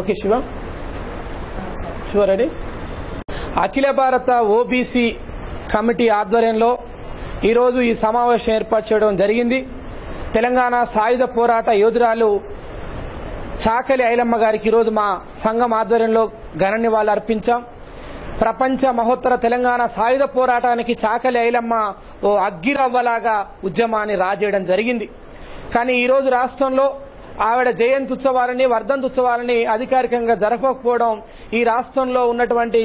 Okay Shiva. Shiva ready Akhila Bharata OBC committee ఆధ్వర్యంలో ఈరోజు ఈ సమావేశం ఏర్పాటు చేయడం జరిగింది. తెలంగాణ సాయుధ పోరాట యోధురాలు చాకలి ఐలమ్మ గారికి ఈరోజు మా సంఘం ఆధ్వర్యంలో ఘన నివాళులు అర్పించాం. ప్రపంచ మహోత్తర తెలంగాణ సాయుధ పోరాటానికి చాకలి ఐలమ్మ ఓ అగ్గిరవ్వలాగా ఉద్యమాన్ని రాజేయడం జరిగింది. కానీ ఈరోజు రాష్ట్రంలో ఆవిడ జయంతి ఉత్సవాలని వర్ధంతి ఉత్సవాలని అధికారికంగా జరపకపోవడం ఈ రాష్ట్రంలో ఉన్నటువంటి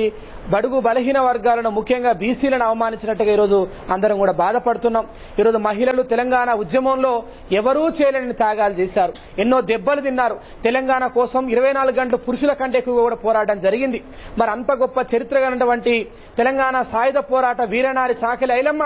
బడుగు బలహీన వర్గాలను ముఖ్యంగా బీసీలను అవమానించినట్టుగా ఈరోజు అందరం కూడా బాధపడుతున్నాం. ఈరోజు మహిళలు తెలంగాణ ఉద్యమంలో ఎవరూ చేయలేని త్యాగాలు చేశారు. ఎన్నో దెబ్బలు తిన్నారు. తెలంగాణ కోసం ఇరవై నాలుగు గంటలు పురుషుల కంటే ఎక్కువ కూడా పోరాటం జరిగింది. మరి అంత గొప్ప చరిత్ర కలిగినటువంటి తెలంగాణ సాయుధ పోరాట వీరనారి చాకలి ఐలమ్మ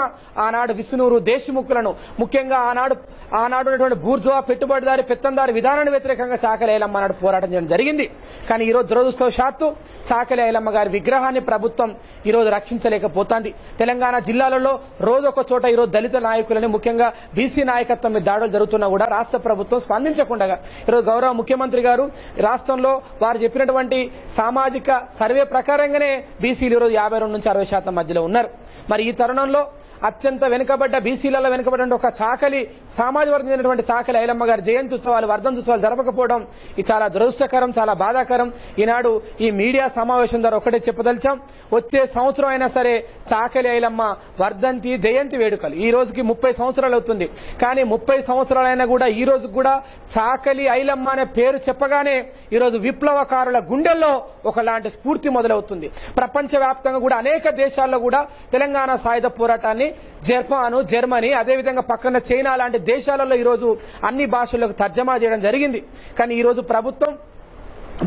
ఆనాడు విష్ణునూరు దేశముఖులను ముఖ్యంగా ఆనాడు ఆనాడు ఉన్నటువంటి బూర్జువా పెట్టుబడిదారి పెత్తందారి విధానాన్ని వ్యతిరేకంగా చాకలి ఐలమ్మ నాడు పోరాటం చేయడం జరిగింది. కానీ ఈరోజు దురదృష్టవశాత్తు చాకలి ఐలమ్మ గారి విగ్రహాన్ని ప్రభుత్వం ఈరోజు రక్షించలేకపోతోంది. తెలంగాణ జిల్లాలలో రోజు ఒక చోట ఈరోజు దళిత నాయకులని ముఖ్యంగా బీసీ నాయకత్వం మీద దాడులు జరుగుతున్నా కూడా రాష్ట్ర ప్రభుత్వం స్పందించకుండా ఈరోజు గౌరవ ముఖ్యమంత్రి గారు రాష్ట్రంలో వారు చెప్పినటువంటి సామాజిక సర్వే ప్రకారంగానే బీసీలు ఈరోజు యాభై రెండు నుంచి అరవై శాతం మధ్యలో ఉన్నారు. మరి ఈ తరుణంలో అత్యంత వెనుకబడ్డ బీసీలలో వెనుకబడిన ఒక చాకలి సామాజిక వర్గం చెందినటువంటి చాకలి ఐలమ్మ గారి జయంతి ఉత్సవాలు వర్ధంతి ఉత్సవాలు జరపకపోవడం ఇది చాలా దురదృష్టకరం చాలా బాధాకరం. ఈనాడు ఈ మీడియా సమావేశం ద్వారా ఒకటే చెప్పదలిచాం. వచ్చే సంవత్సరం అయినా సరే చాకలి ఐలమ్మ వర్ధంతి జయంతి వేడుకలు. ఈ రోజుకి ముప్పై సంవత్సరాలు అవుతుంది. కానీ ముప్పై సంవత్సరాలైనా కూడా ఈ రోజు కూడా చాకలి ఐలమ్మ అనే పేరు చెప్పగానే ఈ రోజు విప్లవకారుల గుండెల్లో ఒకలాంటి స్ఫూర్తి మొదలవుతుంది. ప్రపంచవ్యాప్తంగా కూడా అనేక దేశాల్లో కూడా తెలంగాణ సాయుధ పోరాటాన్ని జర్పాను జర్మనీ అదేవిధంగా పక్కన చైనా లాంటి దేశాలలో ఈరోజు అన్ని భాషలకు తర్జమా చేయడం జరిగింది. కానీ ఈరోజు ప్రభుత్వం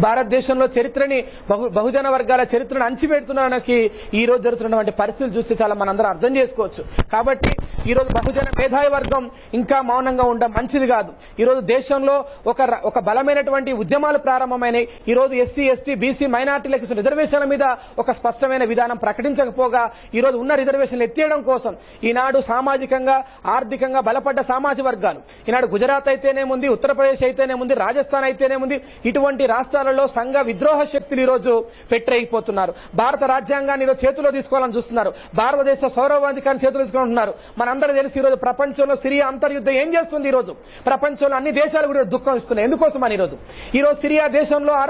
భారతదేశంలో చరిత్రని బహు బహుజన వర్గాల చరిత్రను అంచిపెడుతున్నకి ఈ రోజు జరుగుతున్నటువంటి పరిస్థితులు చూస్తే చాలా మనందరం అర్థం చేసుకోవచ్చు. కాబట్టి ఈ రోజు బహుజన మేధావి వర్గం ఇంకా మౌనంగా ఉండడం మంచిది కాదు. ఈ రోజు దేశంలో ఒక ఒక బలమైనటువంటి ఉద్యమాలు ప్రారంభమైనాయి. ఈ రోజు ఎస్సీ ఎస్టీ బీసీ మైనార్టీలకు రిజర్వేషన్ల మీద ఒక స్పష్టమైన విధానం ప్రకటించకపోగా ఈ రోజు ఉన్న రిజర్వేషన్లు ఎత్తేయడం కోసం ఈనాడు సామాజికంగా ఆర్థికంగా బలపడ్డ సామాజిక వర్గాలు. ఈనాడు గుజరాత్ అయితేనేముంది ఉత్తరప్రదేశ్ అయితేనేముంది రాజస్థాన్ అయితేనేముంది ఇటువంటి రాష్ట్రాలలో సంఘ విద్రోహ శక్తులు ఈ రోజు భారత రాజ్యాంగాన్ని ఈరోజు చేతిలో తీసుకోవాలని చూస్తున్నారు. భారతదేశ సౌరవాధికాన్ని చేతిలో తీసుకుంటున్నారు మనందరూ తెలిసి ఈ రోజు ప్రపంచంలో సిరియా అంతర్యుద్ధం ఏం చేస్తుంది ఈ రోజు ప్రపంచంలో అన్ని దేశాలు కూడా దుఃఖం ఇస్తున్నాయి. ఎందుకోసం అని ఈ రోజు ఈ రోజు సిరియా దేశంలో ఆ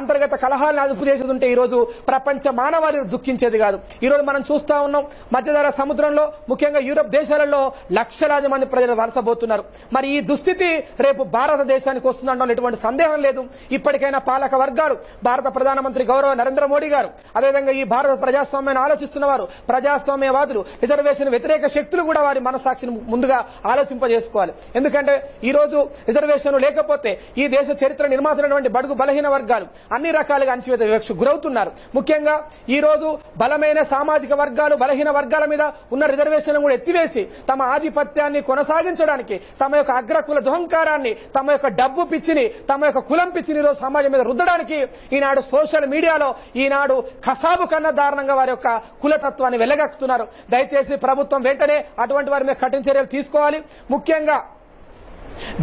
అంతర్గత కలహాలను అదుపు చేసేది ఈరోజు ప్రపంచ మానవాళి దుఃఖించేది కాదు. ఈరోజు మనం చూస్తా ఉన్నాం మధ్యధర సముద్రంలో ముఖ్యంగా యూరప్ దేశాలలో లక్షలాది మంది ప్రజలు వలసబోతున్నారు మరి ఈ దుస్థితి రేపు భారతదేశానికి వస్తుందనడం ఎటువంటి సందేహం లేదు. ఇప్పటికైనా పాలక వర్గాలు భారత ప్రధానమంత్రి గౌరవ నరేంద్ర మోడీ గారు అదేవిధంగా ఈ భారత ప్రజాస్వామ్యాన్ని ఆలోచిస్తున్న వారు ప్రజాస్వామ్యవాదులు రిజర్వేషన్ వ్యతిరేక శక్తులు కూడా వారి మనసాక్షిని ముందుగా ఆలోచింపజేసుకోవాలి. ఎందుకంటే ఈ రోజు రిజర్వేషన్ లేకపోతే ఈ దేశ చరిత్ర నిర్మాతమైనటువంటి బడుగు బలహీన వర్గాలు అన్ని రకాలుగా అంచివేత వివక్ష గురవుతున్నారు. ముఖ్యంగా ఈ రోజు బలమైన సామాజిక వర్గాలు బలహీన వర్గాల మీద ఉన్న రిజర్వేషన్లను కూడా ఎత్తివేసి తమ ఆధిపత్యాన్ని కొనసాగించడానికి తమ యొక్క అగ్రకుల ధ్వంకారాన్ని తమ యొక్క డబ్బు పిచ్చిని తమ యొక్క కులం పిచ్చిని రోజు సమాజం మీద రుద్దడానికి ఈనాడు సోషల్ మీడియాలో ఈనాడు కసాబు కన్నా దారుణంగా వారి యొక్క కులతత్వాన్ని వెల్లగక్కుతున్నారు దయచేసి ప్రభుత్వం వెంటనే అటువంటి వారి మీద కఠిన చర్యలు తీసుకోవాలి. ముఖ్యంగా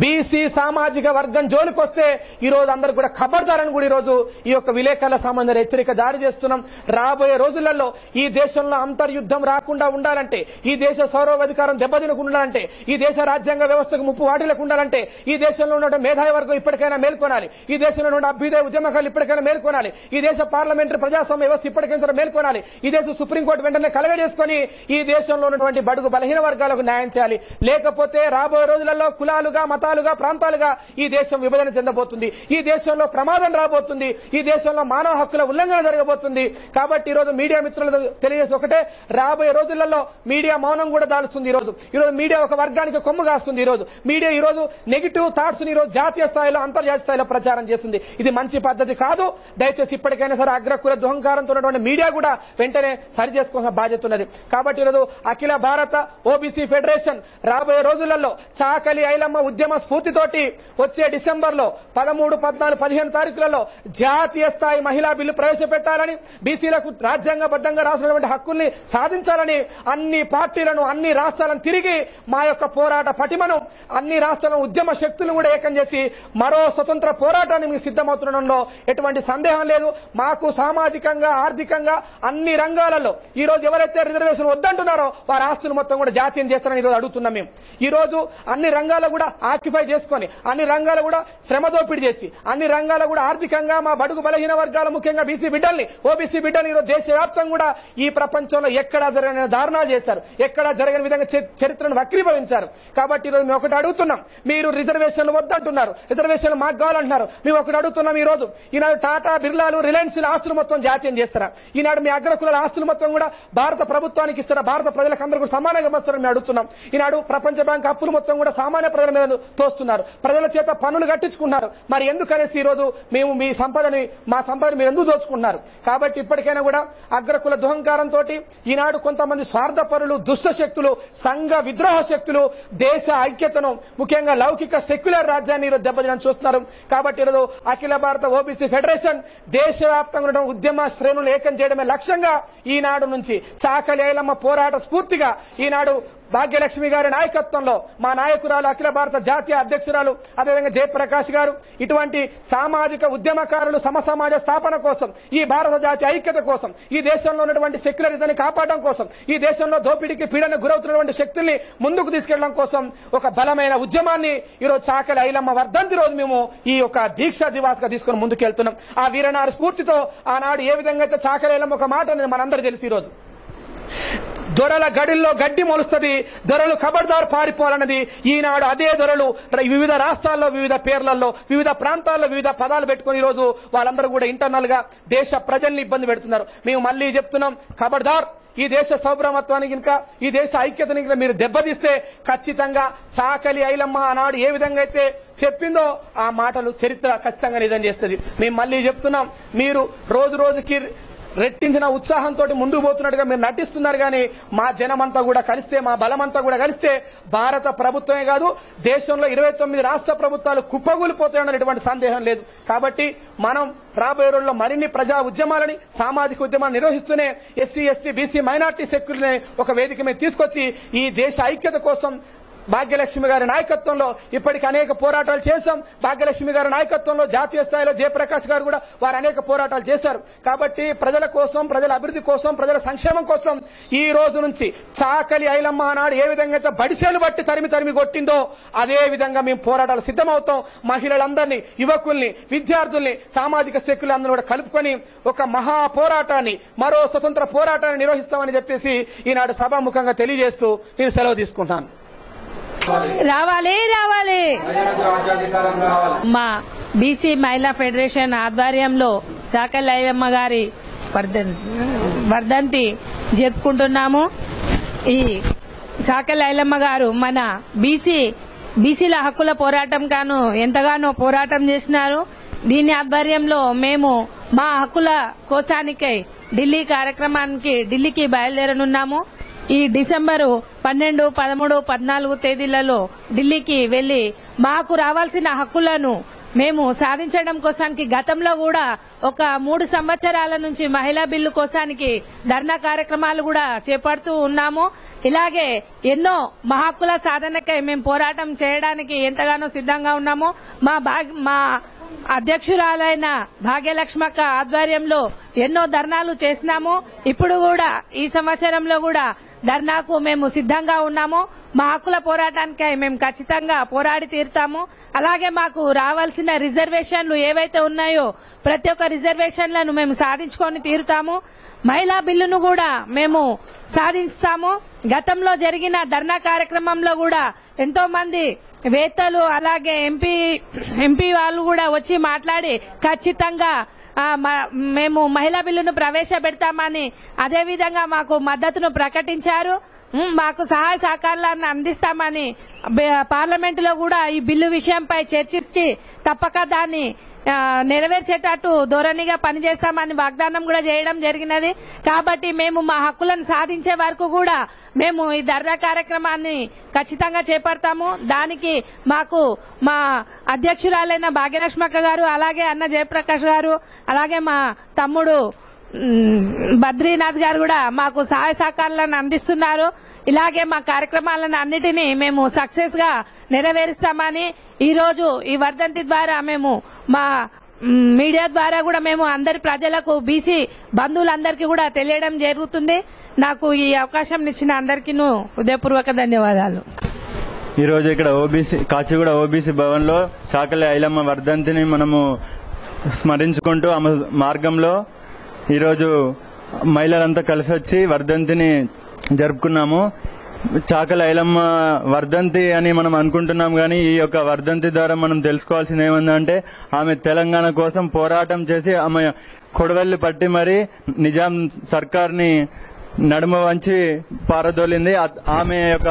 బీసీ సామాజిక వర్గం జోలికొస్తే ఈ రోజు అందరు కూడా ఖబర్దారని కూడా ఈ రోజు ఈ యొక్క విలేకరుల సంబంధ హెచ్చరిక జారీ చేస్తున్నాం. రాబోయే రోజులలో ఈ దేశంలో అంతర్యుద్ధం రాకుండా ఉండాలంటే ఈ దేశ సౌరవాధికారం దెబ్బతినకుండా ఉండాలంటే ఈ దేశ రాజ్యాంగ వ్యవస్థకు ముప్పు వాటిలకు ఉండాలంటే ఈ దేశంలో ఉన్న మేధావి వర్గం ఇప్పటికైనా మేల్కొనాలి. ఈ దేశంలో ఉన్న అభ్యుదయ ఉద్యమకాలు ఇప్పటికైనా మేల్కొనాలి. ఈ దేశ పార్లమెంటరీ ప్రజాస్వామ్య వ్యవస్థ ఇప్పటికైనా మేల్కొనాలి. ఈ దేశ సుప్రీంకోర్టు వెంటనే కలగజేసుకుని ఈ దేశంలో ఉన్నటువంటి బడుగు బలహీన వర్గాలకు న్యాయం చేయాలి. లేకపోతే రాబోయే రోజులలో కులాలుగా మతాలుగా ప్రాంతాలుగా ఈ దేశం విభజన చెందబోతుంది. ఈ దేశంలో ప్రమాదం రాబోతుంది. ఈ దేశంలో మానవ హక్కుల ఉల్లంఘన జరగబోతుంది. కాబట్టి ఈ రోజు మీడియా మిత్రులు తెలియజేసి ఒకటే. రాబోయే రోజులలో మీడియా మౌనం కూడా దాలుస్తుంది ఈ రోజు ఈ రోజు మీడియా ఒక వర్గానికి కొమ్ము కాస్తుంది ఈ రోజు మీడియా ఈ రోజు నెగిటివ్ థాట్స్ ఈ రోజు జాతీయ స్థాయిలో అంతర్జాతీయ స్థాయిలో ప్రచారం చేస్తుంది. ఇది మంచి పద్ధతి కాదు. దయచేసి ఇప్పటికైనా సరే అగ్రకుల దుహంకారంతో ఉన్నటువంటి మీడియా కూడా వెంటనే సరి చేసుకోవాల్సిన బాధ్యత ఉన్నది. కాబట్టి ఈరోజు అఖిల భారత ఓబీసీ ఫెడరేషన్ రాబోయే రోజులలో చాకలి ఐలమ్మ ఉద్యమ స్ఫూర్తితోటి వచ్చే డిసెంబర్లో పదమూడు పద్నాలుగు పదిహేను తారీఖులలో జాతీయ స్థాయి మహిళా బిల్లు ప్రవేశపెట్టాలని బీసీలకు రాజ్యాంగబద్ధంగా రాసినటువంటి హక్కుల్ని సాధించాలని అన్ని పార్టీలను అన్ని రాష్ట్రాలను తిరిగి మా యొక్క పోరాట పటిమను అన్ని రాష్ట్రాల ఉద్యమ శక్తులను కూడా ఏకం చేసి మరో స్వతంత్ర పోరాటాన్ని మీకు సిద్దమవుతుండడంలో ఎటువంటి సందేహం లేదు. మాకు సామాజికంగా ఆర్థికంగా అన్ని రంగాలలో ఈ రోజు ఎవరైతే రిజర్వేషన్ వద్దంటున్నారో వారి ఆస్తులు మొత్తం కూడా జాతీయం చేస్తారని ఈ రోజు అడుగుతున్నాం మేము. ఈ రోజు అన్ని రంగాల్లో కూడా ఆక్యుపై చేసుకొని అన్ని రంగాలు కూడా శ్రమ దోపిడీ చేసి అన్ని రంగాలు కూడా ఆర్థికంగా మా బడుగు బలహీన వర్గాల ముఖ్యంగా బీసీ బిడ్డల్ని ఓబీసీ బిడ్డల్ని ఈరోజు దేశవ్యాప్తంగా కూడా ఈ ప్రపంచంలో ఎక్కడా జరగని దారుణాలు చేస్తారు ఎక్కడా జరగని విధంగా చరిత్రను వక్రీభవించారు. కాబట్టి ఈరోజు మేము ఒకటి అడుగుతున్నాం. మీరు రిజర్వేషన్లు వద్దంటున్నారు. రిజర్వేషన్లు మాకు కావాలంటున్నారు. మేము ఒకటి అడుగుతున్నాం ఈ రోజు ఈనాడు టాటా బిర్లాలు రిలయన్స్ ఆస్తులు మొత్తం జాతీయం చేస్తారా? ఈనాడు మీ అగ్రకుల ఆస్తులు మొత్తం కూడా భారత ప్రభుత్వానికి ఇస్తారా? భారత ప్రజలకు అందరూ సమానంగా మేము అడుగుతున్నాం. ఈనాడు ప్రపంచ బ్యాంక్ అప్పులు మొత్తం కూడా సామాన్య ప్రజల మీద తోస్తున్నారు. ప్రజల చేత పనులు కట్టించుకున్నారు మరి ఎందుకనేసి ఈరోజు రోజు మేము మీ సంపదని మా సంపదని మీరు ఎందుకు దోచుకుంటున్నారు? కాబట్టి ఇప్పటికైనా కూడా అగ్రకుల దుహంకారంతో ఈనాడు కొంతమంది స్వార్థపరులు దుష్ట శక్తులు సంఘ విద్రోహ శక్తులు దేశ ఐక్యతను ముఖ్యంగా లౌకిక సెక్యులర్ రాజ్యాన్ని ఈరోజు దెబ్బతీయడం చూస్తున్నారు. కాబట్టి ఈరోజు అఖిల భారత ఓబీసీ ఫెడరేషన్ దేశవ్యాప్తంగా ఉన్న ఉద్యమ శ్రేణులు ఏకం చేయడమే లక్ష్యంగా ఈనాడు నుంచి చాకలి ఐలమ్మ పోరాట స్ఫూర్తిగా ఈనాడు భాగ్యలక్ష్మి గారి నాయకత్వంలో మా నాయకురాలు అఖిల భారత జాతీయ అధ్యక్షురాలు అదేవిధంగా జయప్రకాష్ గారు ఇటువంటి సామాజిక ఉద్యమకారులు సమసమాజ స్థాపన కోసం ఈ భారత జాతి ఐక్యత కోసం ఈ దేశంలో ఉన్నటువంటి సెక్యులరిజాన్ని కాపాడడం కోసం ఈ దేశంలో దోపిడీకి పీడన గురవుతున్నటువంటి శక్తుల్ని ముందుకు తీసుకెళ్ళడం కోసం ఒక బలమైన ఉద్యమాన్ని ఈరోజు చాకలి ఐలమ్మ వర్ధంతి రోజు మేము ఈ యొక్క దీక్షా దివాస్గా తీసుకుని ముందుకెళ్తున్నాం. ఆ వీరనారి స్ఫూర్తితో ఆనాడు ఏ విధంగా అయితే చాకలి ఐలమ్మ ఒక మాట అనేది మనందరూ తెలుసు ఈ రోజు దొరల గడిల్లో గడ్డి మొలుస్తుంది దొరలు ఖబర్దారు పారిపోవాలన్నది ఈనాడు అదే దొరలు వివిధ రాష్ట్రాల్లో వివిధ పేర్లలో వివిధ ప్రాంతాల్లో వివిధ పదాలు పెట్టుకుని ఈ రోజు వాళ్ళందరూ కూడా ఇంటర్నల్గా దేశ ప్రజల్ని ఇబ్బంది పెడుతున్నారు. మేము మళ్ళీ చెప్తున్నాం ఖబర్దార్ ఈ దేశ సౌభ్రమత్వానికి ఇంకా ఈ దేశ ఐక్యతని మీరు దెబ్బతీస్తే ఖచ్చితంగా చాకలి ఐలమ్మ ఆనాడు ఏ విధంగా అయితే చెప్పిందో ఆ మాటలు చరిత్ర ఖచ్చితంగా నిజం చేస్తుంది. మేము మళ్ళీ చెప్తున్నాం మీరు రోజు రోజుకి రెట్టించిన ఉత్సాహంతో ముందుకు పోతున్నట్టుగా మీరు నటిస్తున్నారు కానీ మా జనమంతా కూడా కలిస్తే మా బలమంతా కూడా కలిస్తే భారత ప్రభుత్వమే కాదు దేశంలో ఇరవై తొమ్మిది రాష్ట్ర ప్రభుత్వాలు కుప్పగూలిపోతాయన్న ఎటువంటి సందేహం లేదు. కాబట్టి మనం రాబోయే రోజుల్లో మరిన్ని ప్రజా ఉద్యమాలని సామాజిక ఉద్యమాలు నిర్వహిస్తూనే ఎస్సీ ఎస్టీ బీసీ మైనార్టీ సెక్యులనే ఒక వేదిక మీద తీసుకొచ్చి ఈ దేశ ఐక్యత కోసం భాగ్యలక్ష్మి గారి నాయకత్వంలో ఇప్పటికి అనేక పోరాటాలు చేశాం. భాగ్యలక్ష్మి గారి నాయకత్వంలో జాతీయ స్థాయిలో జయప్రకాష్ గారు కూడా వారు అనేక పోరాటాలు చేశారు. కాబట్టి ప్రజల కోసం ప్రజల అభివృద్ధి కోసం ప్రజల సంక్షేమం కోసం ఈ రోజు నుంచి చాకలి ఐలమ్మ నాడు ఏ విధంగా అయితే బడిసేలు బట్టి తరిమి తరిమి కొట్టిందో అదే విధంగా మేము పోరాటాలు సిద్ధమవుతాం. మహిళలందరినీ యువకుల్ని విద్యార్థుల్ని సామాజిక శక్తులు కూడా కలుపుకొని ఒక మహా పోరాటాన్ని మరో స్వతంత్ర పోరాటాన్ని నిర్వహిస్తామని చెప్పేసి ఈనాడు సభాముఖంగా తెలియజేస్తూ నేను సెలవు తీసుకుంటాను. రావాలి. రావాలి మా బీసీ మహిళా ఫెడరేషన్ ఆధ్వర్యంలో చాకల్ అయ్యమ్మ గారి వర్ధంతి జరుపుకుంటున్నాము. ఈ చాకల్ ఐలమ్మ గారు మన బీసీ బీసీల హక్కుల పోరాటం కాను ఎంతగానో పోరాటం చేసినారు. దీని ఆధ్వర్యంలో మేము మా హక్కుల కోసానికై ఢిల్లీ కార్యక్రమానికి ఢిల్లీకి బయలుదేరనున్నాము. ఈ డిసెంబరు పన్నెండు పదమూడు పద్నాలుగు తేదీలలో ఢిల్లీకి వెళ్ళి మాకు రావాల్సిన హక్కులను మేము సాధించడం కోసానికి గతంలో కూడా ఒక మూడు సంవత్సరాల నుంచి మహిళా బిల్లు కోసానికి ధర్నా కార్యక్రమాలు కూడా చేపడుతూ ఉన్నాము. ఇలాగే ఎన్నో మా సాధనకై మేము పోరాటం చేయడానికి ఎంతగానో సిద్ధంగా ఉన్నాము. మా భాగ్- మా అధ్యక్షురాలైన భాగ్యలక్ష్మక్క ఆధ్వర్యంలో ఎన్నో ధర్నాలు చేసినాము. ఇప్పుడు కూడా ఈ సంవత్సరంలో కూడా ధర్నాకు మేము సిద్ధంగా ఉన్నాము. మా హక్కుల పోరాటానికై మేము ఖచ్చితంగా పోరాడి తీరుతాము. అలాగే మాకు రావాల్సిన రిజర్వేషన్లు ఏవైతే ఉన్నాయో ప్రతి ఒక్క రిజర్వేషన్లను మేము సాధించుకొని తీరుతాము. మహిళా బిల్లును కూడా మేము సాధిస్తాము. గతంలో జరిగిన ధర్నా కార్యక్రమంలో కూడా ఎంతో మంది వేత్తలు అలాగే ఎంపీ ఎంపీ వాళ్ళు కూడా వచ్చి మాట్లాడి ఖచ్చితంగా మేము మహిళా బిల్లును ప్రవేశపెడతామని అదేవిధంగా మాకు మద్దతును ప్రకటించారు. మాకు సహాయ సహకారాలను అందిస్తామని పార్లమెంట్లో కూడా ఈ బిల్లు విషయంపై చర్చిస్తే తప్పక దాన్ని నెరవేర్చేటట్టు ధోరణిగా పనిచేస్తామని వాగ్దానం కూడా చేయడం జరిగినది. కాబట్టి మేము మా హక్కులను సాధించే వరకు కూడా మేము ఈ ధర్నా కార్యక్రమాన్ని ఖచ్చితంగా చేపడతాము. దానికి మాకు మా అధ్యక్షురాలైన భాగ్యలక్ష్మక్క గారు అలాగే అన్న జయప్రకాష్ గారు అలాగే మా తమ్ముడు బద్రీనాథ్ గారు కూడా మాకు సహాయ సహకారాలను అందిస్తున్నారు. ఇలాగే మా కార్యక్రమాలను అన్నిటినీ మేము సక్సెస్గా నెరవేరుస్తామని ఈ రోజు ఈ వర్ధంతి ద్వారా మేము మా మీడియా ద్వారా కూడా మేము అందరి ప్రజలకు బీసీ బంధువులందరికీ కూడా తెలియడం జరుగుతుంది. నాకు ఈ అవకాశం ఇచ్చిన అందరికీ హృదయపూర్వక ధన్యవాదాలు. ఈ రోజు ఇక్కడ ఓబీసీ కాచిగూడ ఓబీసీ భవన్లో చాకలి ఐలమ్మ వర్ధంతిని మనము స్మరించుకుంటూ ఆమె మార్గంలో ఈరోజు మహిళలంతా కలిసి వచ్చి వర్ధంతిని జరుపుకున్నాము. చాకలి ఐలమ్మ వర్ధంతి అని మనం అనుకుంటున్నాం కానీ ఈ యొక్క వర్ధంతి ద్వారా మనం తెలుసుకోవాల్సింది ఏమందంటే ఆమె తెలంగాణ కోసం పోరాటం చేసి ఆమె కొడవల్లి పట్టి మరి నిజాం సర్కార్ని నడుమ వంచి పారదోలింది. ఆమె యొక్క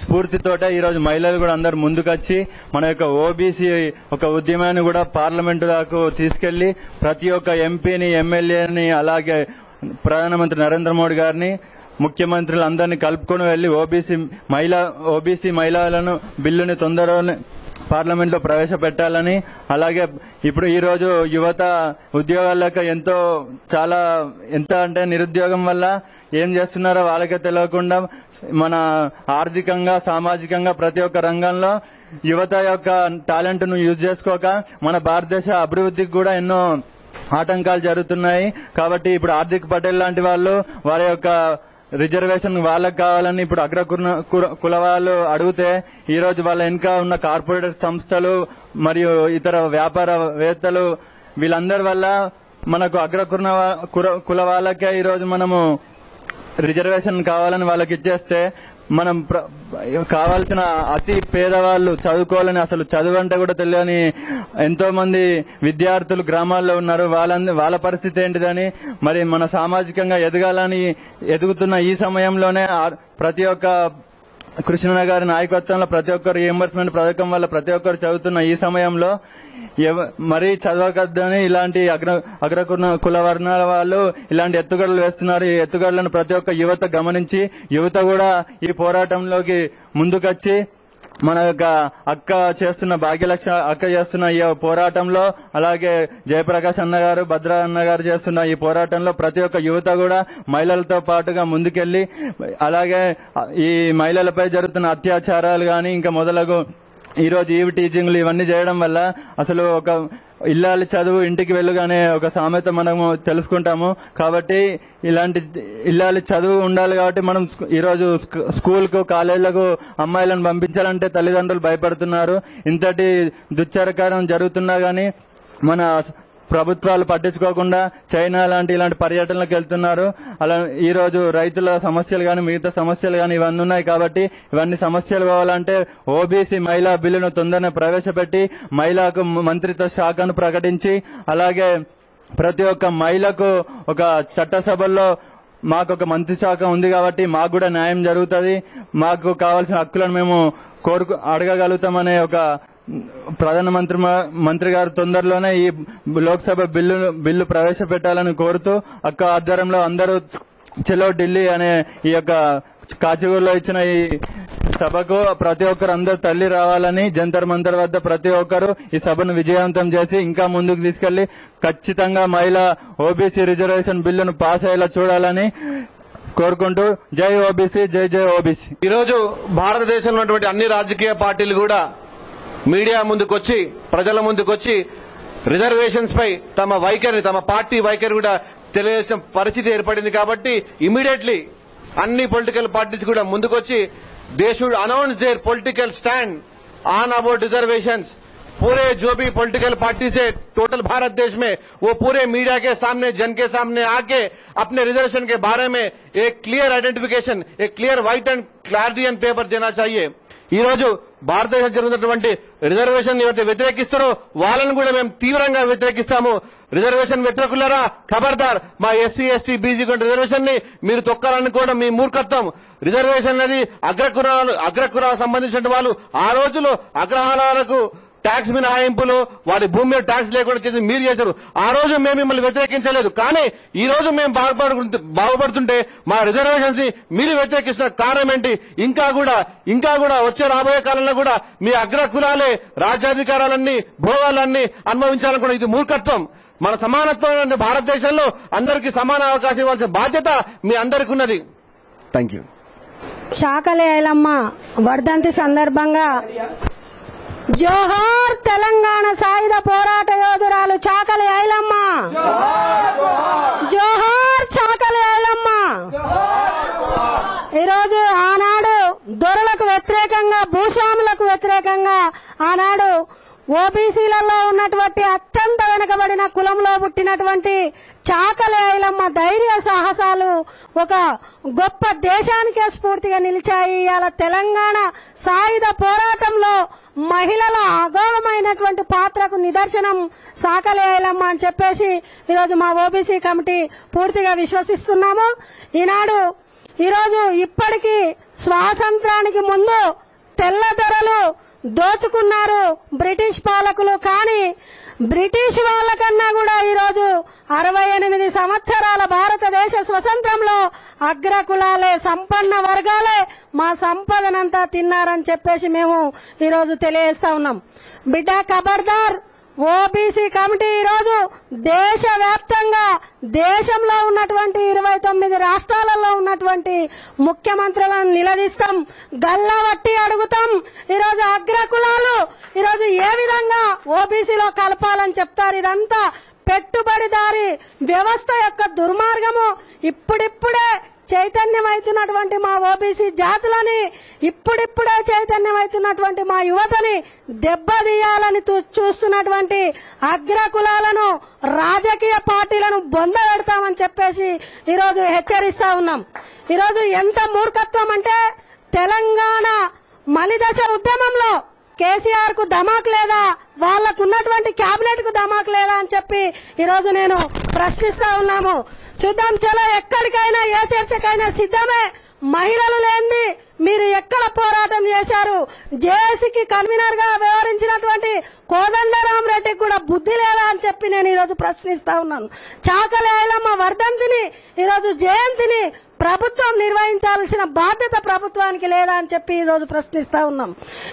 స్ఫూర్తితోట ఈరోజు మహిళలు కూడా అందరు ముందుకొచ్చి మన యొక్క ఓబీసీ ఒక ఉద్యమాన్ని కూడా పార్లమెంటు దాకా తీసుకెళ్ళి ప్రతి ఒక్క ఎంపీని ఎమ్మెల్యేని అలాగే ప్రధానమంత్రి నరేంద్ర మోడీ గారిని ముఖ్యమంత్రులు అందరినీ కలుపుకొని వెళ్ళి ఓబీసీ మహిళా ఓబీసీ మహిళలను బిల్లుని తొందరలోనే పార్లమెంట్లో ప్రవేశపెట్టాలని అలాగే ఇప్పుడు ఈ రోజు యువత ఉద్యోగాలకు ఎంతో చాలా ఎంత అంటే నిరుద్యోగం వల్ల ఏం చేస్తున్నారో వాళ్ళకే తెలియకుండా మన ఆర్థికంగా సామాజికంగా ప్రతి ఒక్క రంగంలో యువత యొక్క టాలెంట్ను యూజ్ చేసుకోక మన భారతదేశ అభివృద్ధికి కూడా ఎన్నో ఆటంకాలు జరుగుతున్నాయి. కాబట్టి ఇప్పుడు హార్దిక్ పటేల్ లాంటి వాళ్ళు వారి యొక్క రిజర్వేషన్ వాళ్ళకి కావాలని ఇప్పుడు అగ్ర కుల- కుల- వాళ్ళు అడిగితే ఈ రోజు వాళ్ళ వెనుక ఉన్న కార్పొరేట్ సంస్థలు మరియు ఇతర వ్యాపారవేత్తలు వీళ్ళందరి వల్ల మనకు అగ్ర కుల కుల వాళ్ళకే ఈ రోజు మనము రిజర్వేషన్ కావాలని వాళ్ళకి ఇచ్చేస్తే మనం ప్ర- కావాల్సిన అతి పేదవాళ్ళు చదువుకోవాలని అసలు చదువు అంటే కూడా తెలియని ఎంతో మంది విద్యార్థులు గ్రామాల్లో ఉన్నారు. వాళ్ళంద వాళ్ళ పరిస్థితి ఏంటిదని మరి మన సామాజికంగా ఎదగాలని ఎదుగుతున్న ఈ సమయంలోనే ప్రతి ఒక్క కృష్ణ గారి నాయకత్వంలో ప్రతి ఒక్కరు రియంబర్స్మెంట్ పథకం వల్ల ప్రతి ఒక్కరు చదువుతున్న ఈ సమయంలో ఎవ- మరీ చదవకద్దని ఇలాంటి అగ్ర అగ్ర కుల- కుల వర్ణాల వాళ్ళు ఇలాంటి ఎత్తుగడలు వేస్తున్నారు. ఈ ఎత్తుగడలను ప్రతి ఒక్క యువత గమనించి యువత కూడా ఈ పోరాటంలోకి ముందుకొచ్చి మన యొక్క అక్క చేస్తున్న భాగ్యలక్ష అక్క చేస్తున్న ఈ పోరాటంలో అలాగే జయప్రకాష్ అన్న గారు భద్ర అన్న గారు చేస్తున్న ఈ పోరాటంలో ప్రతి ఒక్క యువత కూడా మహిళలతో పాటుగా ముందుకెళ్ళి అలాగే ఈ మహిళలపై జరుగుతున్న అత్యాచారాలు గాని ఇంకా మొదలగు ఈ రోజు ఈవి టీచింగ్లు ఇవన్నీ చేయడం వల్ల అసలు ఒక ఇల్లాలి చదువు ఇంటికి వెళ్ళుగానే ఒక సామెత మనము తెలుసుకుంటాము. కాబట్టి ఇలాంటి ఇల్లాలి చదువు ఉండాలి కాబట్టి మనం ఈరోజు ఈ రోజు కాలేజీలకు అమ్మాయిలను పంపించాలంటే తల్లిదండ్రులు భయపడుతున్నారు. ఇంతటి దుశ్చరకారం జరుగుతున్నా గానీ మన ప్రభుత్వాలు పట్టించుకోకుండా చైనా లాంటి ఇలాంటి పర్యటనలకు వెళ్తున్నారు. అలా ఈ రోజు రైతుల సమస్యలు కానీ మిగతా సమస్యలు కానీ ఇవన్నీ ఉన్నాయి కాబట్టి ఇవన్నీ సమస్యలు కావాలంటే ఓబీసీ మహిళా బిల్లును తొందరనే ప్రవేశపెట్టి మహిళకు మంత్రిత్వ శాఖను ప్రకటించి అలాగే ప్రతి ఒక్క మహిళకు ఒక చట్టసభల్లో మాకు ఒక మంత్రి శాఖ ఉంది కాబట్టి మాకు కూడా న్యాయం జరుగుతుంది. మాకు కావాల్సిన హక్కులను మేము కోరుకు అడగగలుగుతామనే ఒక ప్రధానమంత్రి మ- మంత్రి గారు తొందరలోనే ఈ లోక్సభ బిల్లు బిల్లు ప్రవేశపెట్టాలని కోరుతూ అక్క ఆధ్వర్యంలో అందరూ చెలో ఢిల్లీ అనే ఈ యొక్క కాచిగూడలో ఇచ్చిన ఈ సభకు ప్రతి ఒక్కరు అందరు తల్లి రావాలని జంతర్ మంతర్ వద్ద ప్రతి ఒక్కరు ఈ సభను విజయవంతం చేసి ఇంకా ముందుకు తీసుకెళ్ళి ఖచ్చితంగా మహిళా ఓబీసీ రిజర్వేషన్ బిల్లును పాస్ అయ్యేలా చూడాలని కోరుకుంటూ జై ఓబీసీ జై జై ఓబీసీ. ఈరోజు భారతదేశంలో ఉన్నటువంటి అన్ని రాజకీయ పార్టీలు కూడా మీడియా ముందుకొచ్చి ప్రజల ముందుకొచ్చి రిజర్వేషన్స్ పై తమ వైఖరి తమ పార్టీ వైఖరి కూడా తెలియజేసిన పరిస్థితి ఏర్పడింది కాబట్టి ఇమీడియట్లీ అన్ని పొలిటికల్ పార్టీస్ కూడా ముందుకొచ్చి they should announce their political stand on about reservations पूरे जो भी पॉलिटिकल पार्टी से टोटल भारत देश में वो पूरे मीडिया के सामने जन के सामने आके अपने रिजर्वेशन के बारे में एक क्लियर आइडेंटिफिकेशन एक clear white and clarity paper देना चाहिए ఈ రోజు భారతదేశం జరుగుతున్నటువంటి రిజర్వేషన్ ఎవరైతే వ్యతిరేకిస్తారో వాళ్ళని కూడా మేము తీవ్రంగా వ్యతిరేకిస్తాము. రిజర్వేషన్ వ్యతిరేకులరా ఖబర్దార్ మా ఎస్సీ ఎస్టీ బీసీ రిజర్వేషన్ని మీరు తొక్కాలనుకోవడం మీ మూర్ఖత్వం. రిజర్వేషన్ అనేది అగ్రకులాలు అగ్రకులాలకు సంబంధించిన వాళ్ళు ఆ రోజులో అగ్రహారాలకు ట్యాక్స్ మినహాయింపులు వారి భూమి మీద ట్యాక్స్ లేకుండా చేసి మీరు చేశారు. ఆ రోజు మేము మిమ్మల్ని వ్యతిరేకించలేదు. కానీ ఈ రోజు మేము బాగుపడుకుంటే బాగుపడుతుంటే మా రిజర్వేషన్స్ని మీరు వ్యతిరేకిస్తున్న కారణం ఏంటి? ఇంకా కూడా ఇంకా కూడా వచ్చే రాబోయే కాలంలో కూడా మీ అగ్ర కులాలే రాజ్యాధికారాలన్నీ భోగాలన్నీ అనుభవించాలనుకున్న ఇది మూర్ఖత్వం. మన సమానత్వం భారతదేశంలో అందరికీ సమాన అవకాశం ఇవ్వాల్సిన బాధ్యత మీ అందరికీ ఉన్నది థ్యాంక్ యూ చాకలి వర్ధంతి సందర్భంగా జోహార్ తెలంగాణ సాయుధ పోరాట యోధురాలు చాకలి ఐలమ్మ. జోహార్ చాకలి ఐలమ్మ. ఈరోజు ఆనాడు దొరలకు వ్యతిరేకంగా భూస్వాములకు వ్యతిరేకంగా ఆనాడు ఓబీసీలలో ఉన్నటువంటి అత్యంత వెనుకబడిన కులంలో పుట్టినటువంటి చాకలి ఐలమ్మ ధైర్య సాహసాలు ఒక గొప్ప దేశానికే స్ఫూర్తిగా నిలిచాయి. ఇవాళ తెలంగాణ సాయుధ పోరాటంలో మహిళల అగౌరవమైనటువంటి పాత్రకు నిదర్శనం సాకలి ఐలమ్మ అని చెప్పేసి ఈరోజు మా ఓబీసీ కమిటీ పూర్తిగా విశ్వసిస్తున్నాము. ఈనాడు ఈరోజు ఇప్పటికీ స్వాతంత్రానికి ముందు తెల్లదొరలు దోచుకున్నారు బ్రిటిష్ పాలకులు కానీ బ్రిటిష్ వాళ్ళకన్నా కూడా ఈరోజు అరవై ఎనిమిది సంవత్సరాల భారతదేశ స్వతంత్రంలో అగ్రకులాలే సంపన్న వర్గాలే మా సంపదనంతా తిన్నారని చెప్పేసి మేము ఈరోజు తెలియజేస్తా ఉన్నాం. బిడ్డ ఖబర్దార్ ఓబీసీ కమిటీ ఈరోజు దేశవ్యాప్తంగా దేశంలో ఉన్నటువంటి ఇరవై తొమ్మిది రాష్ట్రాలలో ఉన్నటువంటి ముఖ్యమంత్రులను నిలదీస్తాం. గల్లవట్టి అడుగుతాం. ఈరోజు అగ్రకులాలు ఈరోజు ఏ విధంగా ఓబీసీలో కలపాలని చెప్తారు? ఇదంతా పెట్టుబడిదారి వ్యవస్థ యొక్క దుర్మార్గము. ఇప్పుడిప్పుడే చైతన్యమవుతున్నటువంటి మా ఓబీసీ జాతులని ఇప్పుడిప్పుడే చైతన్యమవుతున్నటువంటి మా యువతని దెబ్బతీయాలని చూస్తున్నటువంటి అగ్రకులాలను రాజకీయ పార్టీలను బొంద పెడతామని చెప్పేసి ఈరోజు హెచ్చరిస్తా ఉన్నాం. ఈరోజు ఎంత మూర్ఖత్వం అంటే తెలంగాణ మలిదశ ఉద్యమంలో కేసీఆర్కు ధమాక్ లేదా వాళ్ళకు ఉన్నటువంటి కేబినెట్కు ధమాక్ లేదా అని చెప్పి ఈరోజు నేను ప్రశ్నిస్తా ఉన్నాము. చూద్దాం చలో ఎక్కడికైనా ఏ చర్చకైనా సిద్ధమే. మహిళలు లేనిది మీరు ఎక్కడ పోరాటం చేశారు? జేఏసీకి కన్వీనర్గా వ్యవహరించినటువంటి కోదండరాం రెడ్డికి కూడా బుద్ధి లేదా అని చెప్పి నేను ఈరోజు ప్రశ్నిస్తా ఉన్నాను. చాకలి ఐలమ్మ వర్ధంతిని ఈరోజు జయంతిని ప్రభుత్వం నిర్వహించాల్సిన బాధ్యత ప్రభుత్వానికి లేదా అని చెప్పి ఈరోజు ప్రశ్నిస్తా ఉన్నాం.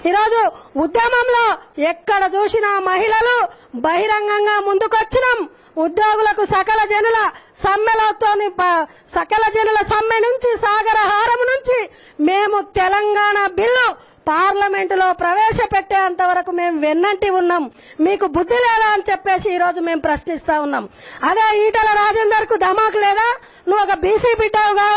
ఈరోజు ఉద్యమంలో ఎక్కడ చూసినా మహిళలు బహిరంగంగా ముందుకొచ్చినాం. ఉద్యోగులకు సకల జనుల సమ్మెలతో సకల జనుల సమ్మె నుంచి సాగర హారం నుంచి మేము తెలంగాణ బిల్లు పార్లమెంటులో ప్రవేశపెట్టేంత వరకు మేము వెన్నంటి ఉన్నాం. మీకు బుద్ధి లేదా అని చెప్పేసి ఈ రోజు మేము ప్రశ్నిస్తా ఉన్నాం. అదే ఈటల రాజేందర్కు ధమాక్ లేదా? నువ్వు ఒక బీసీ బిడ్డవు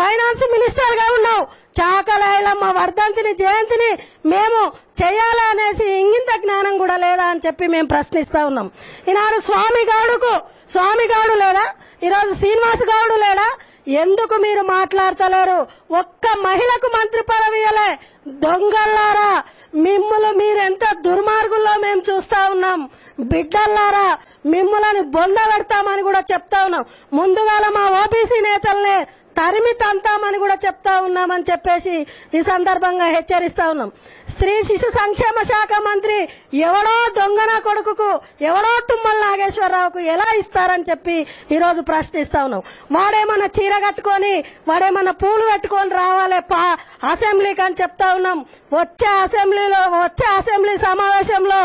ఫైనాన్స్ మినిస్టర్గా ఉన్నావు. చాకలైలమ్మ వర్ధంతిని జయంతిని మేము చేయాలనేసి ఇంగింత జ్ఞానం కూడా లేదా అని చెప్పి మేము ప్రశ్నిస్తా ఉన్నాం. ఈనాడు స్వామి గౌడుకు స్వామి గౌడు లేదా? ఈరోజు శ్రీనివాస్ గౌడు లేదా? ఎందుకు మీరు మాట్లాడతలేరు? ఒక్క మహిళకు మంత్రి పదవి ఇయ్యలే. దొంగల్లారా మిమ్మల్ని మీరెంత దుర్మార్గుల్లో మేము చూస్తా ఉన్నాం. బిడ్డల్లారా మిమ్మల్ని బొంద పెడతామని కూడా చెప్తా ఉన్నాం. ముందుగాల మా ఓబీసీ నేతల్నే తరిమి తంతామని కూడా చెప్తా ఉన్నామని చెప్పేసి ఈ సందర్భంగా హెచ్చరిస్తా ఉన్నాం. స్త్రీ శిశు సంక్షేమ శాఖ మంత్రి ఎవడో దొంగన కొడుకుకు ఎవడో తుమ్మల నాగేశ్వరరావుకు ఎలా ఇస్తారని చెప్పి ఈరోజు ప్రశ్నిస్తా ఉన్నాం. వాడేమన్నా చీర కట్టుకొని వాడేమన్నా పూలు కట్టుకొని రావాలి పా అసెంబ్లీకి అని చెప్తా ఉన్నాం. వచ్చే అసెంబ్లీలో వచ్చే అసెంబ్లీ సమావేశంలో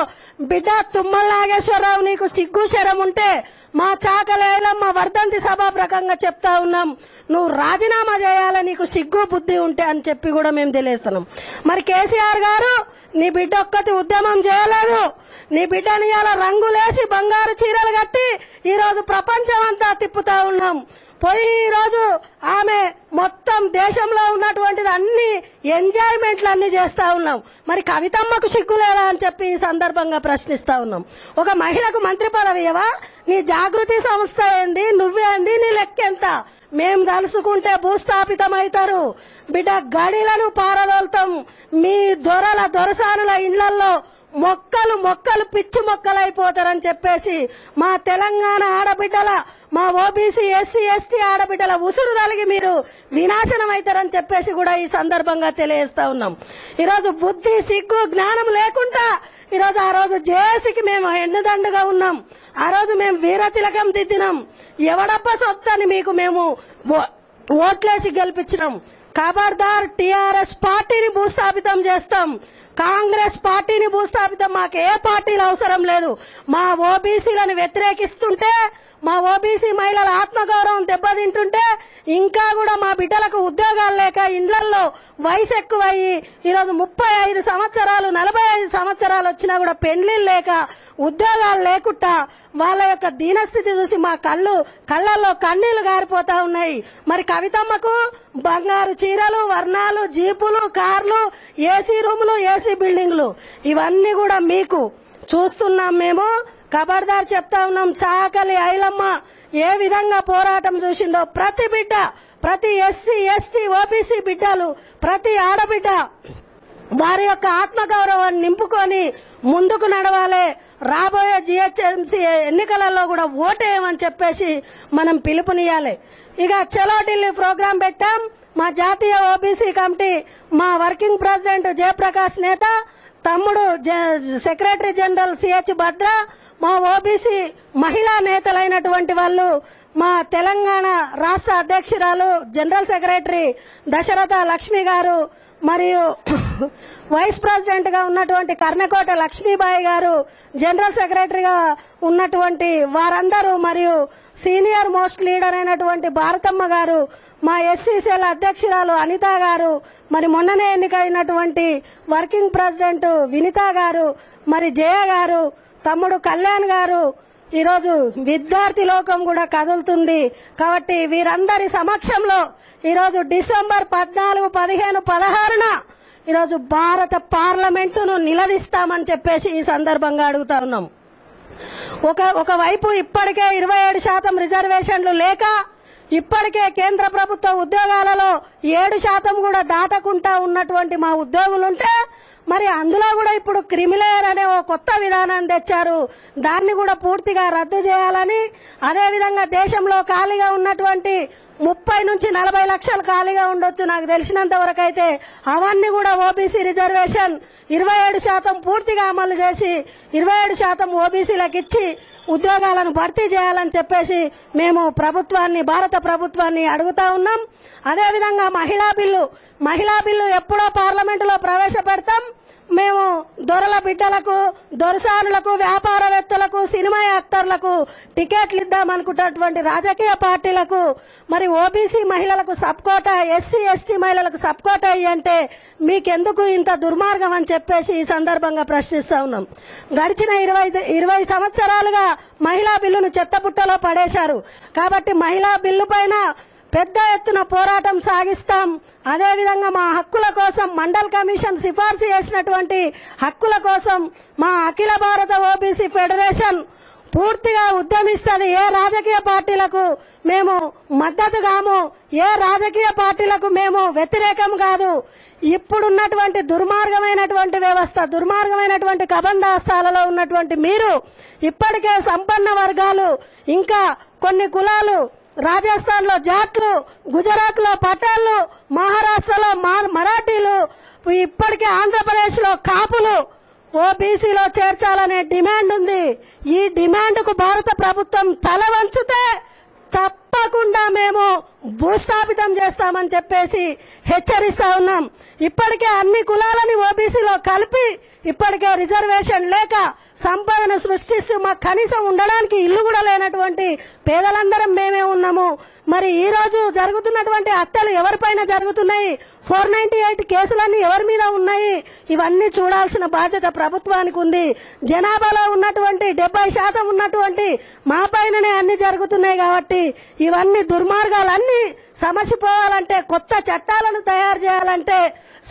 బిడ్డ తుమ్మల నాగేశ్వరరావు నీకు సిగ్గు శరం ఉంటే మా చాకలేలమ్మ వర్ధంతి సభాప్రకంగా చెప్తా ఉన్నాం. నువ్వు రాజీనామా చేయాలి నీకు సిగ్గు బుద్ధి ఉంటే అని చెప్పి కూడా మేము తెలియస్తున్నాం మరి కేసీఆర్ గారు నీ బిడ్డ ఒక్కటి ఉద్యమం చేయలేదు. నీ బిడ్డని ఇలా రంగులేసి బంగారు చీరలు కట్టి ఈరోజు ప్రపంచం అంతా తిప్పుతా ఉన్నాం. పోయి రోజు ఆమె మొత్తం దేశంలో ఉన్నటువంటిది అన్ని ఎంజాయ్మెంట్లు అన్ని చేస్తా ఉన్నాం. మరి కవితమ్మకు సిగ్గు లేదా అని చెప్పి ఈ సందర్భంగా ప్రశ్నిస్తా ఉన్నాం. ఒక మహిళకు మంత్రి పదవి ఇవ్వవా? నీ జాగృతి సంస్థ ఏంది? నువ్వేంది? నీ లెక్కెంత మేము మేం తలుసుకుంటే భూస్థాపితమవుతారు బిడ్డ గడిలను పారదోల్తాం. మీ దొరల దొరసానుల ఇండ్లల్లో మొక్కలు మొక్కలు పిచ్చి మొక్కలైపోతారని చెప్పేసి మా తెలంగాణ ఆడబిడ్డల మా ఓబీసీ ఎస్సీ ఎస్టీ ఆడబిడ్డల ఉసురు తలిగి మీరు వినాశనం అవుతారని చెప్పేసి కూడా ఈ సందర్భంగా తెలియజేస్తా ఉన్నాం. ఈరోజు బుద్ధి సిగ్గు జ్ఞానం లేకుండా ఈరోజు ఆ రోజు జేఏసీకి మేము ఎన్నుదండుగా ఉన్నాం. ఆ రోజు మేము వీరతిలకం దిద్దినాం. ఎవడప్ప సొత్తని మీకు మేము ఓట్లేసి గెలిపించినాం. ఖబర్దార్ టీఆర్ఎస్ పార్టీని భూస్థాపితం చేస్తాం. కాంగ్రెస్ పార్టీని భూస్థాపితం మాకు ఏ పార్టీలు అవసరం లేదు. మా ఓబీసీలను వ్యతిరేకిస్తుంటే మా ఓబీసీ మహిళల ఆత్మగౌరవం దెబ్బతింటుంటే ఇంకా కూడా మా బిడ్డలకు ఉద్యోగాలు లేక ఇండ్లల్లో వయసు ఎక్కువయ్యి ఈరోజు ముప్పై ఐదు సంవత్సరాలు నలభై ఐదు సంవత్సరాలు వచ్చినా కూడా పెండ్లిలు లేక ఉద్యోగాలు లేకుండా వాళ్ళ యొక్క దీనస్థితి చూసి మా కళ్ళు కళ్ళల్లో కన్నీళ్ళు గారిపోతా ఉన్నాయి. మరి కవితమ్మకు బంగారు చీరలు వర్ణాలు జీపులు కార్లు ఏసీ రూములు ఏసీ బిల్డింగ్లు ఇవన్నీ కూడా మీకు చూస్తున్నాం మేము ఖబర్దార్ చెప్తా ఉన్నాం చాకలి ఐలమ్మ ఏ విధంగా పోరాటం చూసిందో ప్రతి బిడ్డ ప్రతి ఎస్సీ ఎస్టీ ఓబీసీ బిడ్డలు ప్రతి ఆడబిడ్డ వారి యొక్క ఆత్మగౌరవాన్ని నింపుకొని ముందుకు నడవాలి. రాబోయే జిహెచ్ఎంసీ ఎన్నికలలో కూడా ఓటేయమని చెప్పేసి మనం పిలుపునియాలి ఇక చలో ఢిల్లీ ప్రోగ్రాం పెట్టాం. మా జాతీయ ఓబీసీ కమిటీ మా వర్కింగ్ ప్రెసిడెంట్ జయప్రకాష్ నేత తమ్ముడు జ- సెక్రటరీ జనరల్ సిహెచ్ భద్ర మా ఓబీసీ మహిళా నేతలైనటువంటి వాళ్ళు మా తెలంగాణ రాష్ట్ర అధ్యక్షురాలు జనరల్ సెక్రటరీ దశరథ లక్ష్మి గారు మరియు వైస్ ప్రెసిడెంట్గా ఉన్నటువంటి కర్ణకోట లక్ష్మీబాయి గారు జనరల్ సెక్రటరీగా ఉన్నటువంటి వారందరూ మరియు సీనియర్ మోస్ట్ లీడర్ అయినటువంటి భారతమ్మ గారు మా ఎస్సీసీఎల్ అధ్యక్షురాలు అనిత గారు మరి మొన్ననే ఎన్నికైనటువంటి వర్కింగ్ ప్రెసిడెంట్ వినిత గారు మరి జయ గారు తమ్ముడు కళ్యాణ్ గారు ఈరోజు విద్యార్థి లోకం కూడా కదులుతుంది. కాబట్టి వీరందరి సమక్షంలో ఈరోజు డిసెంబర్ పద్నాలుగు పదిహేను పదహారున ఈరోజు భారత పార్లమెంటును నిలదీస్తామని చెప్పేసి ఈ సందర్భంగా అడుగుతా ఉన్నాం. ఒక ఒకవైపు ఇప్పటికే ఇరవై ఏడు శాతం రిజర్వేషన్లు లేక ఇప్పటికే కేంద్ర ప్రభుత్వ ఉద్యోగాలలో ఏడు శాతం కూడా దాటకుండా ఉన్నటువంటి మా ఉద్యోగులుంటే మరి అందులో కూడా ఇప్పుడు క్రిమిలేయర్ అనే ఓ కొత్త విధానాన్ని తెచ్చారు. దాన్ని కూడా పూర్తిగా రద్దు చేయాలని అదేవిధంగా దేశంలో ఖాళీగా ఉన్నటువంటి ముప్పై నుంచి నలభై లక్షలు ఖాళీగా ఉండొచ్చు. నాకు తెలిసినంత వరకు అయితే అవన్నీ కూడా ఓబీసీ రిజర్వేషన్ ఇరవై ఏడు శాతం పూర్తిగా అమలు చేసి ఇరవై ఏడు శాతం ఓబీసీలకు ఇచ్చి ఉద్యోగాలను భర్తీ చేయాలని చెప్పేసి మేము ప్రభుత్వాన్ని భారత ప్రభుత్వాన్ని అడుగుతా ఉన్నాం. అదేవిధంగా మహిళా బిల్లు మహిళా బిల్లు ఎప్పుడో పార్లమెంటులో ప్రవేశపెడతాం. మేము దొరల బిడ్డలకు దొరసానులకు వ్యాపారవేత్తలకు సినిమా యాక్టర్లకు టికెట్లు ఇద్దామనుకున్నటువంటి రాజకీయ పార్టీలకు మరి ఓబీసీ మహిళలకు సబ్ కోటా ఎస్సీ ఎస్టీ మహిళలకు సబ్ కోటా అంటే మీకెందుకు ఇంత దుర్మార్గం అని చెప్పేసి ఈ సందర్భంగా ప్రశ్నిస్తా ఉన్నాం. గడిచిన ఇరవై ఇరవై సంవత్సరాలుగా మహిళా బిల్లును చెత్తబుట్టలో పడేశారు. కాబట్టి మహిళా బిల్లు పైన పెద్ద ఎత్తున పోరాటం సాగిస్తాం. అదేవిధంగా మా హక్కుల కోసం మండల్ కమిషన్ సిఫార్సు చేసినటువంటి హక్కుల కోసం మా అఖిల భారత ఓబీసీ ఫెడరేషన్ పూర్తిగా ఉద్యమిస్తుంది. ఏ రాజకీయ పార్టీలకు మేము మద్దతు కాము ఏ రాజకీయ పార్టీలకు మేము వ్యతిరేకం కాదు. ఇప్పుడున్నటువంటి దుర్మార్గమైనటువంటి వ్యవస్థ దుర్మార్గమైనటువంటి కబంధాస్తాలలో ఉన్నటువంటి మీరు ఇప్పటికే సంపన్న వర్గాలు ఇంకా కొన్ని కులాలు రాజస్థాన్లో జాట్లు గుజరాత్లో మహారాష్ట్రలో మరాఠీలు ఇప్పటికే ఆంధ్రప్రదేశ్లో కాపులు. ఓబీసీలో చేర్చాలనే డిమాండ్ ఉంది. ఈ డిమాండ్కు భారత ప్రభుత్వం తల వంచితే తప్పకుండా మేము భూస్థాపితం చేస్తామని చెప్పేసి హెచ్చరిస్తా ఉన్నాం. ఇప్పటికే అన్ని కులాలని ఓబీసీలో కలిపి ఇప్పటికే రిజర్వేషన్ లేక సంపదను సృష్టిస్తూ మాకు కనీసం ఉండడానికి ఇల్లు కూడా లేనటువంటి పేదలందరం మేమే ఉన్నాము. మరి ఈ రోజు జరుగుతున్నటువంటి హత్యలు ఎవరిపైన జరుగుతున్నాయి? ఫోర్ నైన్టీ ఎయిట్ కేసులన్నీ ఎవరి మీద ఉన్నాయి? ఇవన్నీ చూడాల్సిన బాధ్యత ప్రభుత్వానికి ఉంది. జనాభాలో ఉన్నటువంటి డెబ్బై శాతం ఉన్నటువంటి మా పైననే అన్ని జరుగుతున్నాయి కాబట్టి ఇవన్నీ దుర్మార్గాలన్నీ సమసిపోవాలంటే కొత్త చట్టాలను తయారు చేయాలంటే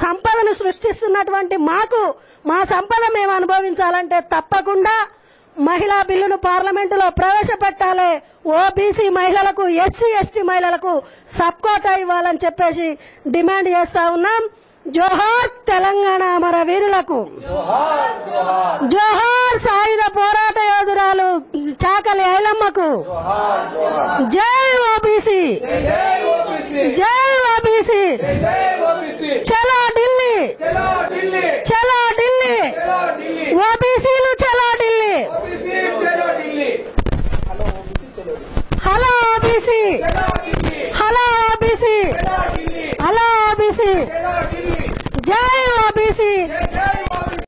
సంపదను సృష్టిస్తున్నటువంటి మాకు మా సంపద మేము అనుభవించాలంటే తప్పకుండా మహిళా బిల్లును పార్లమెంటులో ప్రవేశపెట్టాలి. ఓబీసీ మహిళలకు ఎస్సీ ఎస్టీ మహిళలకు సబ్ కోటా ఇవ్వాలని చెప్పేసి డిమాండ్ చేస్తా ఉన్నాం. జోహార్ తెలంగాణ అమర వీరులకు జోహార్ సాయుధ పోరాట యోధురాలు చాకలి ఐలమ్మకు. జై ఓబీసీ. జై ఓబీసీ. చలా ఢిల్లీ. చలా ఢిల్లీ. ఓబీసీలు చలా Delhi. Hello OBC. Hello OBC. Hello OBC जय ओबीसी